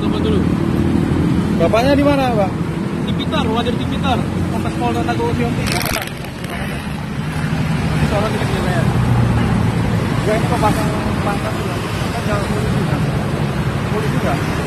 coba dulu. Bapaknya di mana, Pak? Di Pitar, wajar di Pitar. Kompas Polda Nago Soalnya di sini ya. Gue ini kok pasang pantas dulu. Kan jalan polisi juga. Polisi juga.